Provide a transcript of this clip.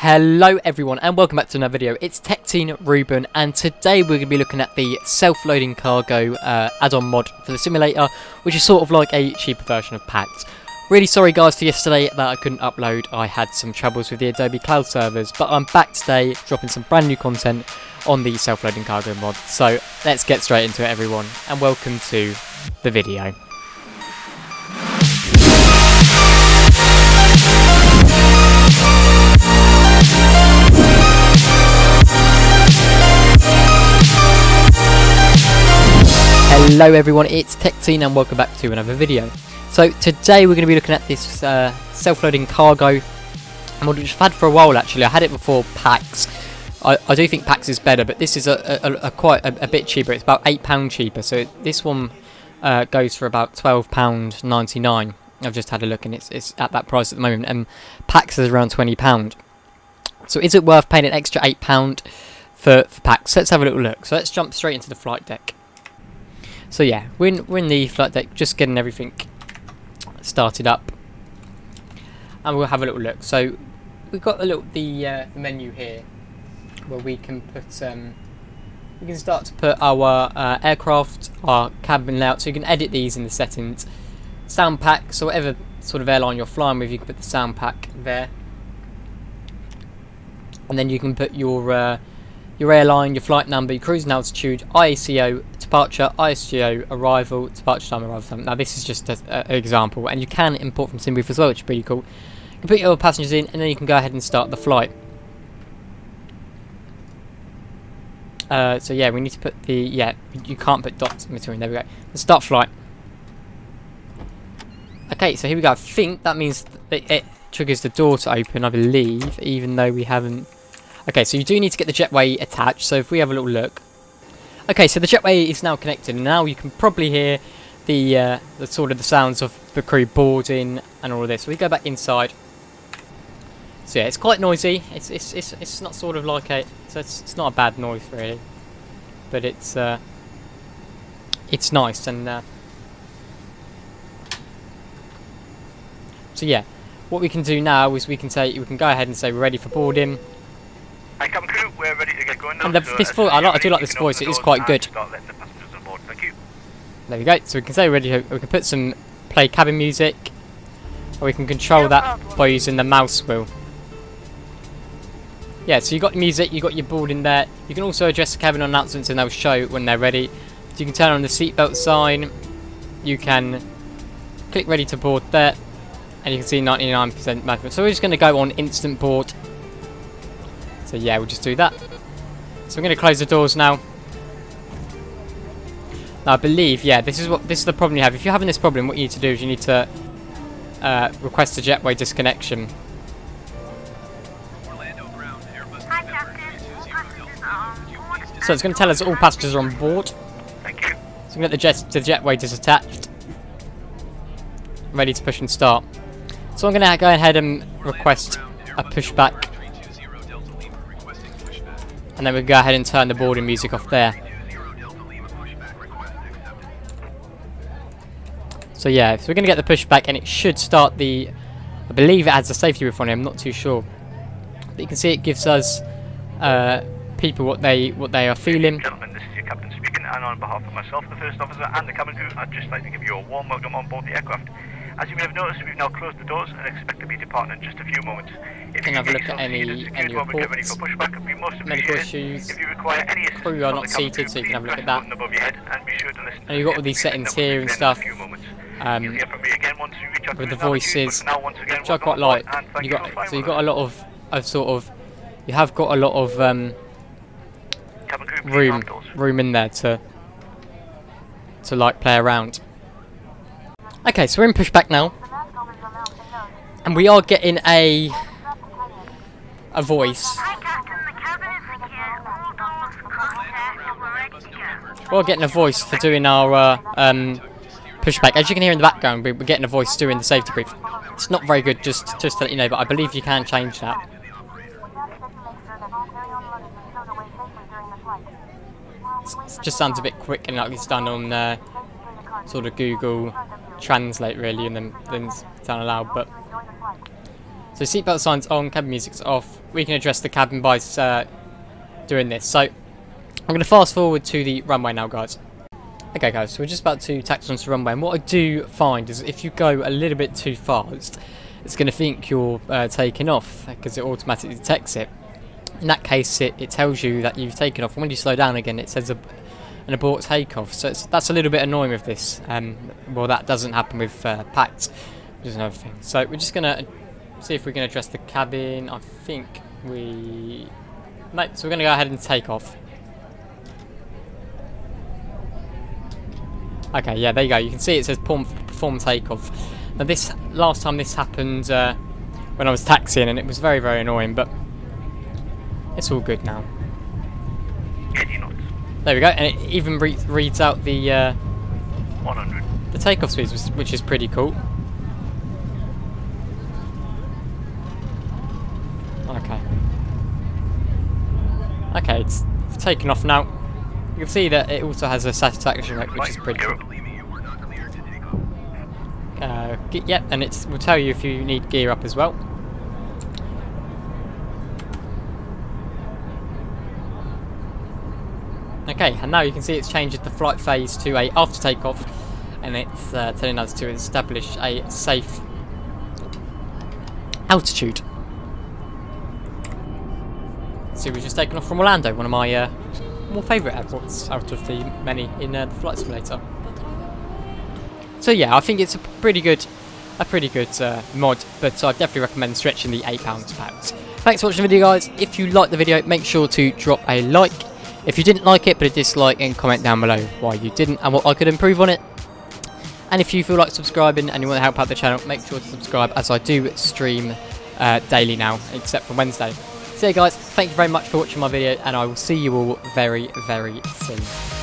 Hello everyone and welcome back to another video. It's Tech Teen Ruben and today we're going to be looking at the self-loading cargo uh, add-on mod for the simulator which is sort of like a cheaper version of PACX. Really sorry guys for yesterday that I couldn't upload. I had some troubles with the Adobe Cloud servers but I'm back today dropping some brand new content on the self-loading cargo mod. So let's get straight into it everyone and welcome to the video. Hello everyone, it's TechTeen and welcome back to another video. So today we're going to be looking at this uh, self-loading cargo mod which I've had for a while actually. I had it before PACX. I, I do think PACX is better, but this is a, a, a quite a, a, bit cheaper. It's about £8 cheaper, so this one uh, goes for about £12.99. I've just had a look and it's, it's at that price at the moment, and PACX is around £20. So is it worth paying an extra £8 for, for PACX? Let's have a little look. So let's jump straight into the flight deck. So yeah, we're in, we're in the flight deck, just getting everything started up, and we'll have a little look. So we've got a little the, uh, menu here, where we can put um, we can start to put our uh, aircraft, our cabin layout. So you can edit these in the settings. Sound pack, so whatever sort of airline you're flying with, you can put the sound pack there, and then you can put your uh, your airline, your flight number, your cruising altitude, ICAO, departure, ICAO, arrival, departure time, arrival time. Now this is just an example, and you can import from SimBrief as well, which is pretty cool. You can put your passengers in, and then you can go ahead and start the flight. Uh, so yeah, we need to put the, yeah, you can't put dots in between, there we go. Let's start flight. Okay, so here we go. I think that means that it triggers the door to open, I believe, even though we haven't... Okay, so you do need to get the jetway attached, so if we have a little look, Okay, so the jetway is now connected, and now you can probably hear the, uh, the sort of the sounds of the crew boarding and all of this. So we go back inside. So yeah, it's quite noisy. It's it's it's it's not sort of like a so it's it's not a bad noise really, but it's uh, it's nice and uh, so yeah. What we can do now is we can say we can go ahead and say we're ready for boarding. Hi, Captain Crew. And the, this voice, I, like, I do like this voice. It is quite good. There we go. So we can say ready. We can put some play cabin music, or we can control that by using the mouse wheel. Yeah. So you got music. You got your board in there. You can also adjust the cabin announcements, and they'll show when they're ready. So you can turn on the seatbelt sign. You can click ready to board there, and you can see 99% management. So we're just going to go on instant board so yeah, we'll just do that. So I'm going to close the doors now. now. I believe, yeah, this is what this is the problem you have. If you're having this problem, what you need to do is you need to uh, request a jetway disconnection. So it's going to tell us all passengers are on board. Thank you. So I'm going to get the, jet, the jetway disattached. Ready to push and start. So I'm going to go ahead and request a pushback and then we go ahead and turn the boarding music off there. So yeah, so we're going to get the pushback and it should start the... I believe it has a safety brief on it, I'm not too sure. But you can see it gives us uh, people what they what they are feeling. Gentlemen, this is your captain speaking and on behalf of myself, the first officer and the cabin crew, I'd just like to give you a warm welcome on board the aircraft. As you may have noticed, we've now closed the doors and expect to be departing in just a few moments. If you can have a look at any, any reports, medical issues, if you require any crew are not seated, so you can have a look at that. And you've got all these settings here and stuff. Um, with the voices, which I quite like. You got so you've got a lot of, of sort of, you have got a lot of um, room room in there to to like play around. Okay, so we're in pushback now. And we are getting a a voice. We're getting a voice for doing our uh, um, pushback. As you can hear in the background, we're getting a voice doing the safety brief. It's not very good, just, just to let you know, but I believe you can change that. It just sounds a bit quick and like it's done on uh, sort of Google Translate really and then things down loud. But so seatbelt signs on, cabin music's off. we can address the cabin by uh, doing this. So I'm going to fast forward to the runway now, guys. Okay, guys, so we're just about to taxi onto the runway, and what I do find is if you go a little bit too fast, it's going to think you're uh, taking off because it automatically detects it. In that case, it, it tells you that you've taken off. And when you slow down again, it says a, an abort takeoff. So that's a little bit annoying with this. Um, well, that doesn't happen with uh, PACX, which is another thing. So we're just going to see if we can address the cabin. I think we... No, so we're going to go ahead and take off. Okay, yeah, there you go. You can see it says perform, perform takeoff. Now this, last time this happened uh, when I was taxiing and it was very, very annoying, but it's all good now. 80 knots. There we go, and it even re reads out the uh, 100. the takeoff speeds, which is pretty cool. Okay. Okay, it's taken off now. You can see that it also has a satisfaction rate, which is pretty cool. Uh, yep, and it will tell you if you need gear up as well. Okay, and now you can see it's changed the flight phase to a after takeoff, and it's uh, telling us to establish a safe altitude. So we've just taken off from Orlando, one of my uh, more favourite airports out of the many in uh, the flight simulator. So yeah, I think it's a pretty good, a pretty good uh, mod, but I definitely recommend stretching the eight pounds pounds. Thanks for watching the video, guys. If you liked the video, make sure to drop a like. If you didn't like it, put a dislike and comment down below why you didn't and what I could improve on it. And if you feel like subscribing and you want to help out the channel, make sure to subscribe as I do stream uh, daily now, except for Wednesday. So yeah guys, thank you very much for watching my video and I will see you all very, very soon.